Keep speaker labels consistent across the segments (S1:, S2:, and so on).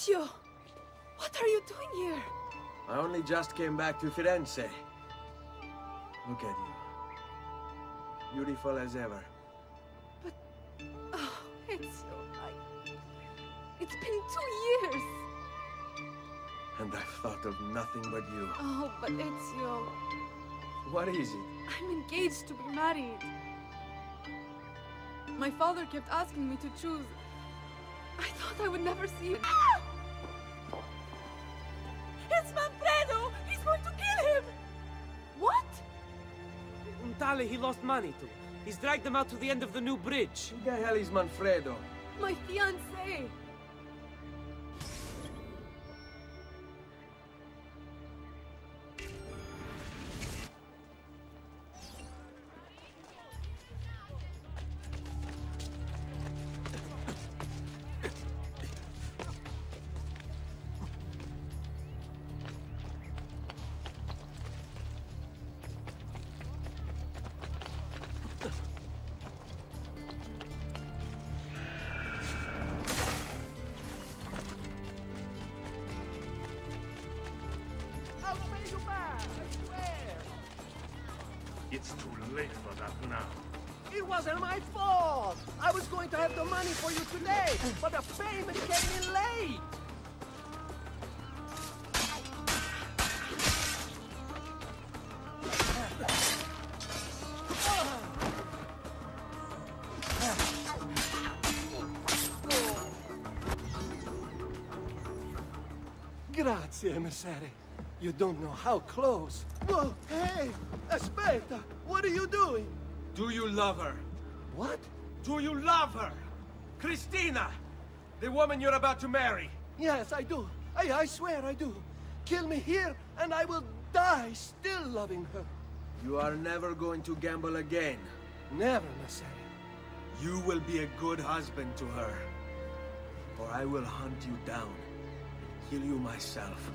S1: Ezio! What are you doing here?
S2: I only just came back to Firenze. Look at you. Beautiful as ever. But...
S1: Oh, Ezio, I... It's been two years!
S2: And I've thought of nothing but you.
S1: Oh, but Ezio...
S2: What is it?
S1: I'm engaged to be married. My father kept asking me to choose. I thought I would never see you. It's Manfredo! He's going to kill him! What?
S3: Untale he lost money to. He's dragged them out to the end of the new bridge.
S2: Who the hell is Manfredo?
S1: My fiancé!
S4: You back, I swear.
S5: It's too late for that now.
S4: It wasn't my fault. I was going to have the money for you today, but the payment came in late. Grazie, emissary. You don't know how close. Whoa, hey, aspetta. What are you doing?
S2: Do you love her?
S4: What?
S2: Do you love her? Cristina! The woman you're about to marry.
S4: Yes, I do. I, I swear I do. Kill me here, and I will die still loving her.
S2: You are never going to gamble again.
S4: Never, Messere.
S2: You will be a good husband to her. Or I will hunt you down kill you myself.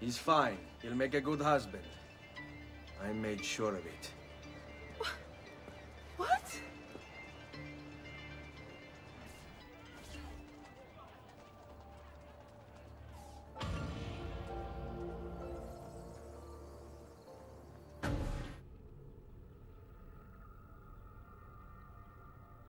S2: He's fine. He'll make a good husband. I made sure of it.